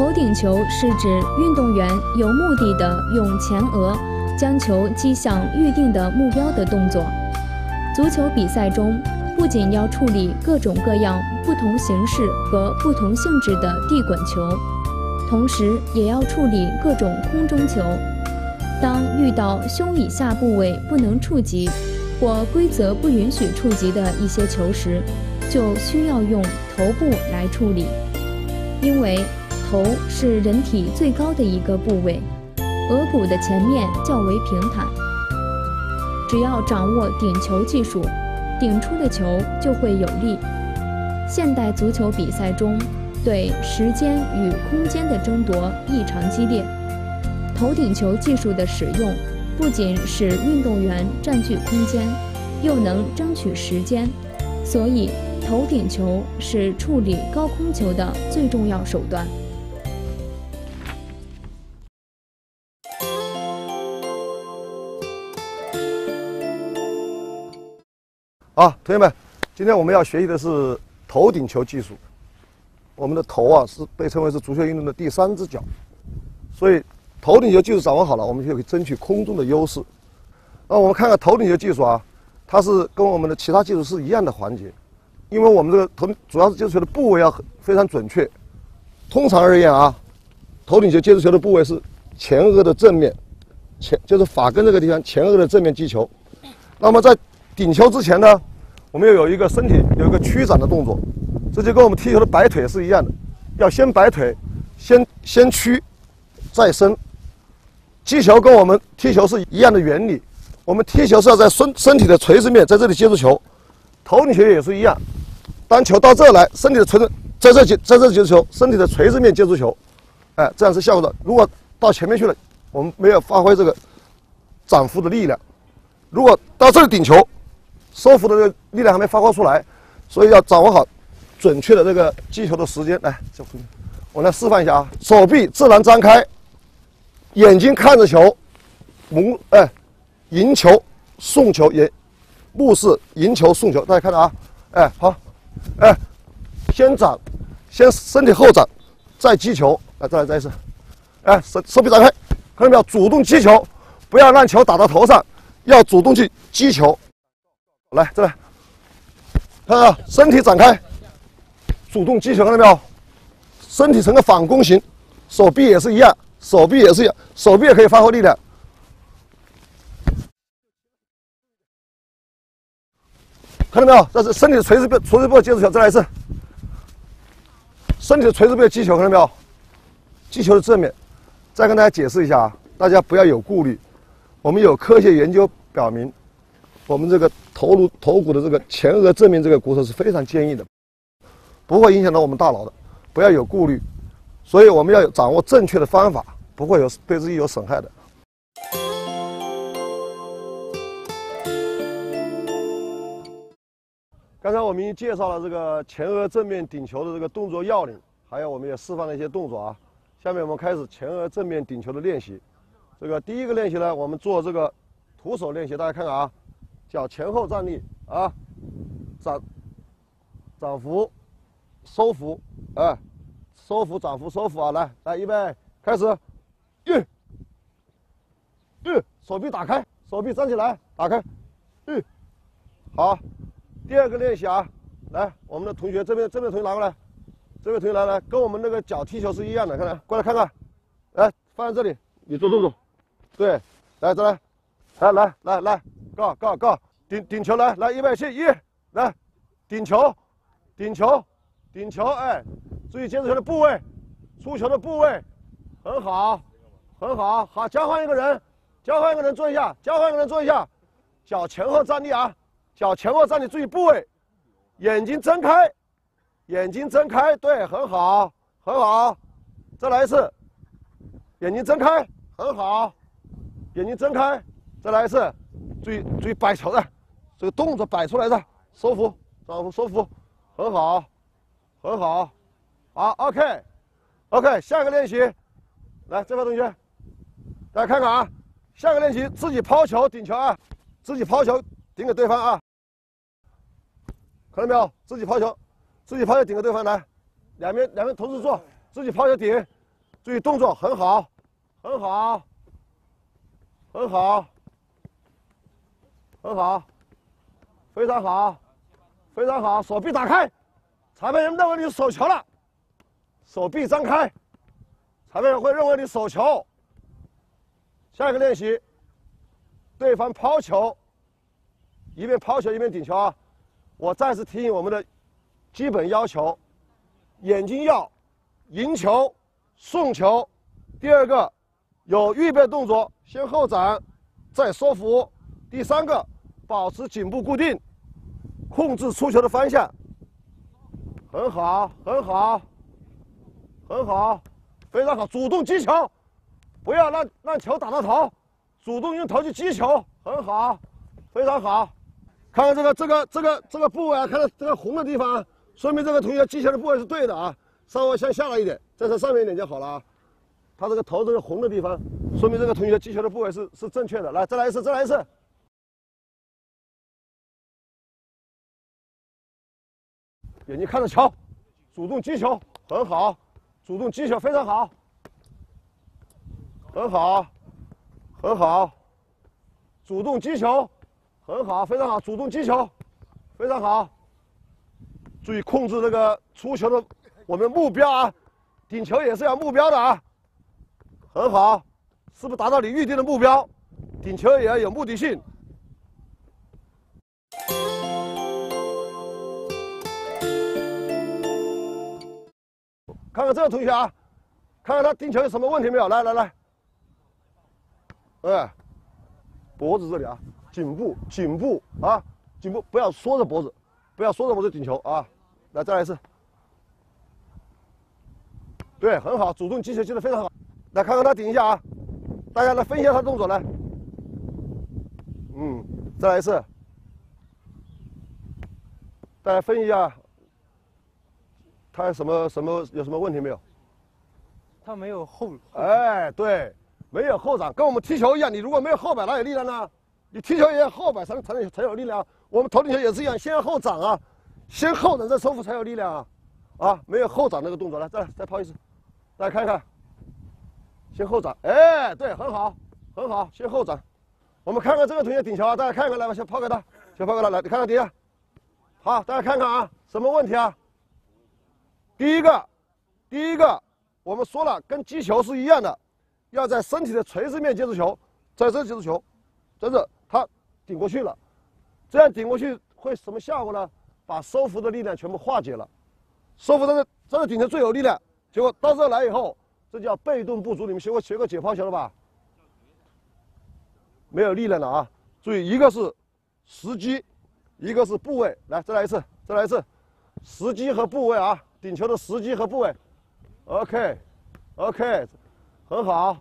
头顶球是指运动员有目的的用前额将球击向预定的目标的动作。足球比赛中，不仅要处理各种各样不同形式和不同性质的地滚球，同时也要处理各种空中球。当遇到胸以下部位不能触及或规则不允许触及的一些球时，就需要用头部来处理，因为头是人体最高的一个部位，额骨的前面较为平坦。只要掌握顶球技术，顶出的球就会有力。现代足球比赛中，对时间与空间的争夺异常激烈。头顶球技术的使用，不仅使运动员占据空间，又能争取时间，所以头顶球是处理高空球的最重要手段。啊，同学们，今天我们要学习的是头顶球技术。我们的头啊，是被称为是足球运动的第三只脚，所以头顶球技术掌握好了，我们就可以争取空中的优势。那我们看看头顶球技术啊，它是跟我们的其他技术是一样的环节，因为我们这个头主要是接触球的部位要非常准确。通常而言啊，头顶球接触球的部位是前额的正面，前就是发根这个地方前额的正面击球。那么在顶球之前呢？我们要有一个身体有一个屈展的动作，这就跟我们踢球的摆腿是一样的，要先摆腿，先先屈，再伸。击球跟我们踢球是一样的原理，我们踢球是要在身身体的垂直面在这里接住球，头顶球也是一样，当球到这来，身体的垂直在这接在这接住球，身体的垂直面接住球，哎，这样是效果的。如果到前面去了，我们没有发挥这个掌腹的力量。如果到这里顶球。收腹的这个力量还没发挥出来，所以要掌握好准确的这个击球的时间。来，我来示范一下啊，手臂自然张开，眼睛看着球，目哎，迎球送球，眼目视迎球送球。大家看着啊，哎好，哎，先展，先身体后展，再击球。来，再来再一次，哎手手臂展开，看到没有？主动击球，不要让球打到头上，要主动去击球。来，这来，看到身体展开，主动击球，看到没有？身体成个反弓形，手臂也是一样，手臂也是一样，手臂也可以发挥力量。看到没有？这是身体垂直背，垂直部接住球，再来一次。身体的垂直背击球，看到没有？击球的正面。再跟大家解释一下啊，大家不要有顾虑，我们有科学研究表明。我们这个头颅头骨的这个前额正面这个骨头是非常坚硬的，不会影响到我们大脑的，不要有顾虑。所以我们要掌握正确的方法，不会有对自己有损害的。刚才我们已经介绍了这个前额正面顶球的这个动作要领，还有我们也示范了一些动作啊。下面我们开始前额正面顶球的练习。这个第一个练习呢，我们做这个徒手练习，大家看看啊。脚前后站立啊，掌掌扶，收腹，哎，收腹掌扶收腹啊，来来预备开始，一，一，手臂打开，手臂站起来，打开，一，好，第二个练习啊，来，我们的同学这边这边同学拿过来，这位同学拿来，跟我们那个脚踢球是一样的，看来过来看看，来放在这里，你做动作，对，来再来，来来来来。Go go go！顶顶球来来，预备起一，来顶球，顶球，顶球！哎，注意接球的部位，出球的部位，很好，很好，好，交换一个人，交换一个人坐一下，交换一个人坐一下，脚前后站立啊，脚前后站立，注意部位，眼睛睁开，眼睛睁开，对，很好，很好，再来一次，眼睛睁开，很好，眼睛睁开，再来一次。注意注意摆球的这个动作摆出来的收腹收腹收腹很好很好好 OK OK 下一个练习来这位同学大家看看啊下个练习自己抛球顶球啊自己抛球顶给对方啊看到没有？自己抛球自己抛球顶给对方来两边两边同时做自己抛球顶注意动作，很好，很好，很好，很好，非常好，非常好，手臂打开，裁判员认为你手球了，手臂张开，裁判员会认为你手球。下一个练习，对方抛球，一边抛球一边顶球啊！我再次提醒我们的基本要求：眼睛要迎球、送球。第二个，有预备动作，先后展，再收服。第三个，保持颈部固定，控制出球的方向。很好，很好，很好，非常好，主动击球。不要让让球打到头，主动用头去击球，很好，非常好。看看这个这个这个这个部位啊，看到这个红的地方，说明这个同学击球的部位是对的啊。稍微向下来一点，再向上面一点就好了啊。他这个头这个红的地方，说明这个同学击球的部位是是正确的。来，再来一次，再来一次。眼睛看着球，主动击球，很好，主动击球非常好。很好，很好，主动击球，很好，非常好，主动击球，非常好。注意控制这个出球的我们目标啊，顶球也是要目标的啊。很好，是不是达到你预定的目标？顶球也要有目的性。看看这个同学啊，看看他顶球有什么问题没有？来来来。哎，脖子这里啊，颈部，颈部啊，颈部不要缩着脖子，不要缩着脖子顶球啊！来，再来一次。对，很好，主动击球击的非常好。来看看他顶一下啊！大家来分析一下他动作来。嗯，再来一次。大家分析一下，他什么什么有什么问题没有？他没有后。哎，对。没有后掌，跟我们踢球一样。你如果没有后摆，哪有力量呢？你踢球也要后摆才能才能才有力量。我们投顶球也是一样，先要后掌啊，先后掌再收腹才有力量啊。啊，没有后掌那个动作，来再来再抛一次，大家看一看。先后掌，哎，对，很好，很好，先后掌。我们看看这个同学顶球啊，大家看看来吧，先抛给他，先抛给他，来，你看看底下。好，大家看看啊，什么问题啊？第一个，第一个，我们说了，跟击球是一样的。要在身体的垂直面接触球，在这接触球，在这他顶过去了，这样顶过去会什么效果呢？把收腹的力量全部化解了，收腹这个这个顶球最有力量，结果到这来以后，这叫被动不足。你们学过学过解抛球了吧？没有力量了啊！注意，一个是时机，一个是部位。来，再来一次，再来一次，时机和部位啊，顶球的时机和部位。OK，OK。很好。